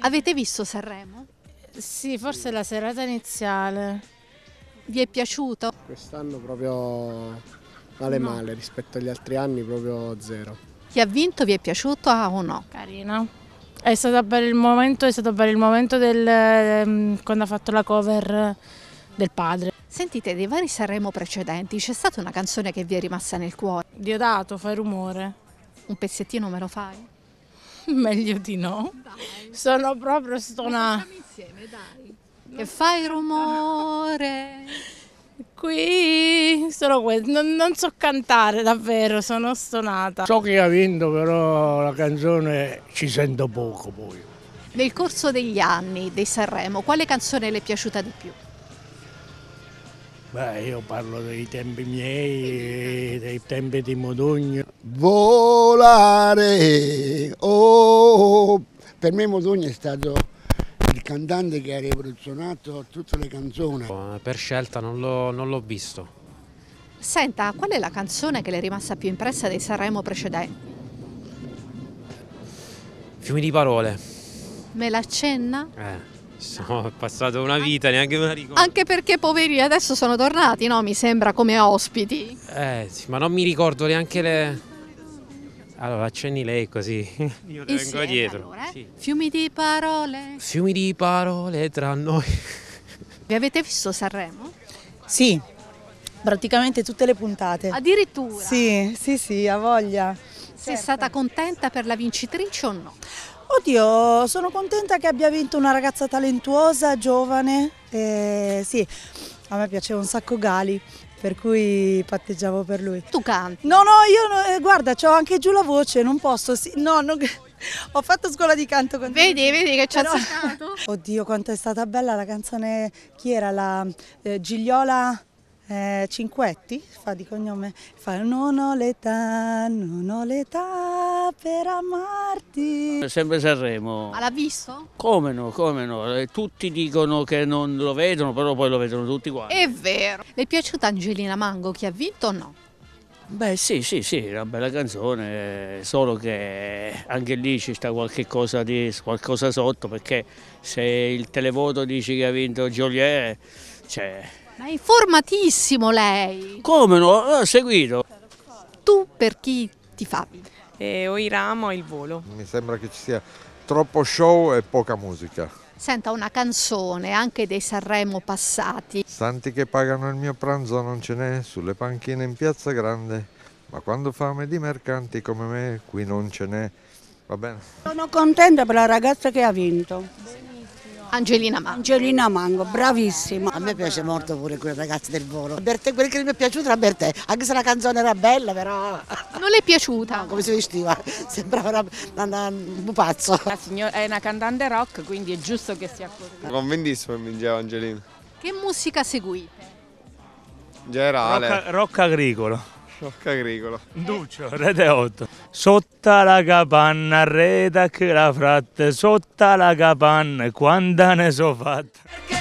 Avete visto Sanremo? Sì, forse la serata iniziale. Vi è piaciuto? Quest'anno proprio male No. male rispetto agli altri anni, proprio zero. Chi ha vinto vi è piaciuto ah, o no? Carina. È stato bello il momento, è stato bello il momento del, ehm, quando ha fatto la cover del padre. Sentite, dei vari Sanremo precedenti c'è stata una canzone che vi è rimasta nel cuore? Diodato, fai rumore. Un pezzettino me lo fai? Meglio di no. Sono proprio stonata. insieme, dai. Che fai rumore? Qui sono questo, non, non so cantare davvero, sono stonata. So che ha vinto, però la canzone ci sento poco poi. Nel corso degli anni dei Sanremo, quale canzone le è piaciuta di più? Beh, io parlo dei tempi miei, dei tempi di Modugno. Volare, oh, per me Modugno è stato il cantante che ha rivoluzionato tutte le canzoni. Per scelta non l'ho, non l'ho visto. Senta, qual è la canzone che le è rimasta più impressa dei Sanremo precedenti? Fiumi di parole. Me la accenna? Eh, sono passato una vita, neanche me la ricordo. Anche perché poverini adesso sono tornati, no? Mi sembra come ospiti. Eh, sì, ma non mi ricordo neanche le... Allora, accenni lei così. Io le vengo Insieme, dietro. allora, eh? Sì. Fiumi di parole. Fiumi di parole tra noi. Vi avete visto Sanremo? Sì, praticamente tutte le puntate. Addirittura. Sì, sì, sì, ha voglia. Sei stata contenta per la vincitrice o no? Oddio, sono contenta che abbia vinto una ragazza talentuosa, giovane. e sì, a me piaceva un sacco Gali, per cui patteggiavo per lui. Tu canti. No, no, io no, eh, guarda, ho anche giù la voce, non posso. Sì, no, non- ho fatto scuola di canto con Vedi, vedi che ci ha Però-? Oddio, quanto è stata bella la canzone. Chi era la eh, Gigliola eh, Cinquetti? Fa di cognome. Fa Non ho l'età, non ho l'età per amarti. Sempre Sanremo. Ma l'ha visto? Come no, come no. Eh, Tutti dicono che non lo vedono, però poi lo vedono tutti quanti. È vero. Le è piaciuta Angelina Mango? Chi ha vinto o no? Beh sì, sì, sì, è una bella canzone, solo che anche lì ci sta qualche cosa, di, qualcosa sotto, perché se il televoto dice che ha vinto Joliet, cioè... Ma è informatissimo lei. Come no? Ho seguito. Tu per chi ti fa? E o Irama o il volo. Mi sembra che ci sia troppo show e poca musica. Senta una canzone anche dei Sanremo passati. Santi che pagano il mio pranzo non ce n'è sulle panchine in piazza grande, ma quando fame di mercanti come me qui non ce n'è. Va bene? Sono contenta per la ragazza che ha vinto. Angelina Mango. Angelina Mango, bravissima. A me piace molto pure quel ragazzo del volo. Bertè, quello che mi è piaciuto era Bertè, anche se la canzone era bella, però Non le è piaciuta? come si vestiva, sembrava una- una- un pupazzo. La signora è una cantante rock, quindi è giusto che sia così. Convintissimo che vinceva Angelino. Che musica seguite? In generale. Rocca, rocca agricolo. Rocca agricolo. Duccio, rete 8. Sotto la capanna, rete che la fratte, sotto la capanna, quanta ne so fatta.